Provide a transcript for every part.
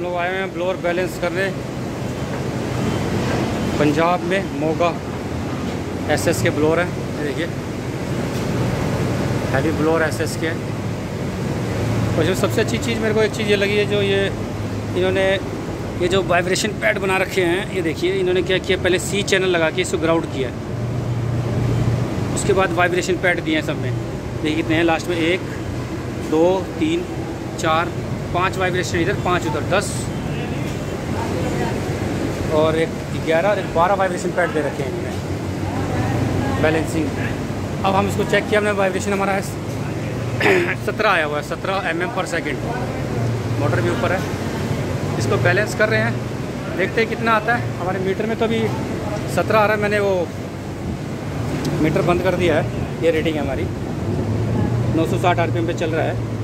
लोग आए हैं ब्लोअर बैलेंस करने पंजाब में मोगा एस एस के ब्लोअर हैं देखिए। हैवी ब्लोअर एस एस के हैं। और जो सबसे अच्छी चीज़ मेरे को एक चीज़ ये लगी है, जो ये इन्होंने, ये जो वाइब्रेशन पैड बना रखे हैं, ये देखिए, इन्होंने क्या किया, पहले सी चैनल लगा के इसको ग्राउंड किया उसके बाद वाइब्रेशन पैड दिए हैं सब में देखिए कितने हैं लास्ट में एक, दो, तीन, चार पाँच वाइब्रेशन इधर, पाँच उधर, दस। और एक ग्यारह और एक बारह वाइब्रेशन पैड दे रखे हैं इनमें। बैलेंसिंग। अब हम इसको चेक किया, हमने वाइब्रेशन हमारा है सत्रह आया हुआ है, सत्रह एम पर सेकेंड। मोटर भी ऊपर है। इसको बैलेंस कर रहे हैं। देखते हैं कितना आता है। हमारे मीटर में तो अभी सत्रह आ रहा है, मैंने वो मीटर बंद कर दिया है। ये रेटिंग है हमारी। 960 आरपीएम पे चल रहा है।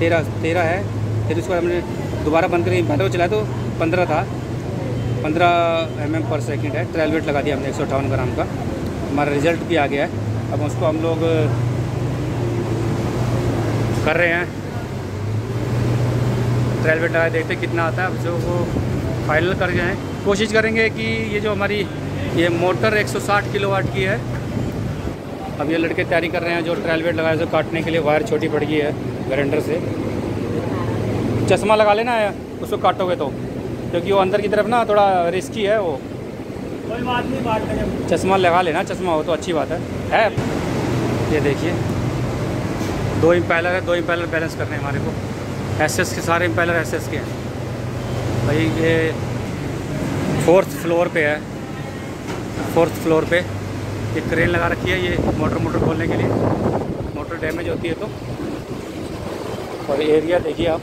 तेरह तेरह है। फिर उसको हमने दोबारा बंद करके पहले चलाया तो पंद्रह था। पंद्रह एम पर सेकेंड है ट्रायल वेट लगा दिया हमने, एक सौ अठावन ग्राम का। हमारा रिज़ल्ट भी आ गया है। अब उसको हम लोग कर रहे हैं। ट्रायल वेट लगा देखते कितना आता है। अब जो वो फाइनल कर गए हैं, कोशिश करेंगे कि ये जो हमारी, ये मोटर 160 किलोवाट की है। अब ये लड़के तैयारी कर रहे हैं, जो ट्रायल वेट लगाए, जो काटने के लिए वायर छोटी पड़ गई है ग्रेंडर से। चश्मा लगा लेना है उसको काटोगे तो। क्योंकि वो अंदर की तरफ़ ना थोड़ा रिस्की है वो। कोई बात नहीं बात चश्मा लगा लेना चश्मा हो तो अच्छी बात है। है? ये देखिए। दो इम्पैलर है दो इम्पैलर बैलेंस करने हैं हमारे को। एस एस के सारे इम्पैलर एस एस के हैं। भाई ये फोर्थ फ्लोर पे है। फोर्थ फ्लोर पे एक क्रेन लगा रखी है ये मोटर मोटर खोलने के लिए। मोटर डैमेज होती है तो। और एरिया देखिए आप।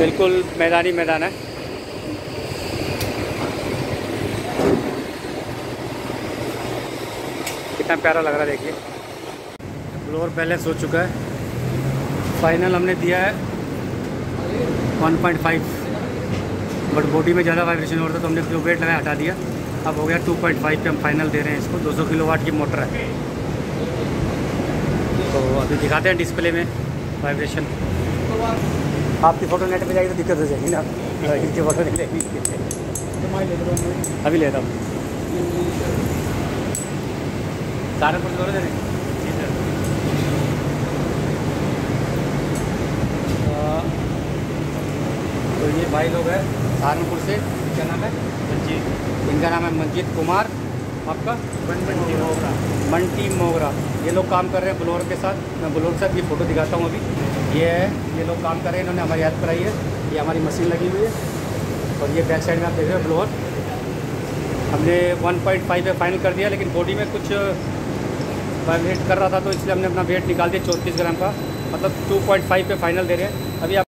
बिल्कुल मैदानी मैदान है। कितना प्यारा लग रहा है देखिए। फ्लोर पहले हो चुका है। फाइनल हमने दिया है। 1.5 बट बॉडी में ज़्यादा वाइब्रेशन हो रहा था तो हमने जो वेट लगाया हटा दिया। अब हो गया 2.5 पे हम फाइनल दे रहे हैं इसको। 200 किलोवाट की मोटर है। तो अभी दिखाते हैं डिस्प्ले में वाइब्रेशन। आपकी फ़ोटो नेट पे जाएगी तो दिक्कत हो जाएगी ना। हाँ, इनकी फ़ोटो नहीं जाएगी अभी ले रहा हूँ। सहारनपुर से दे तो ये भाई लोग हैं सहारनपुर से। क्या नाम है? मंजीत। इनका नाम है मंजीत कुमार। आपका? मंटी मोगरा। मंटी मोगरा ये लोग काम कर रहे हैं ब्लोर के साथ। मैं ब्लोर साथ ये फ़ोटो दिखाता हूँ अभी। ये है, ये लोग काम कर रहे हैं, इन्होंने हमारी याद कराई है। ये हमारी मशीन लगी हुई है। और ये बैक साइड में आप देख रहे हैं ब्लोअर हमने 1.5 पॉइंट पे फाइनल कर दिया, लेकिन बॉडी में कुछ वेट कर रहा था तो इसलिए हमने अपना वेट निकाल दिया चौंतीस ग्राम का। मतलब 2.5 पे फाइनल दे रहे हैं। अभी आप